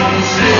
Don't say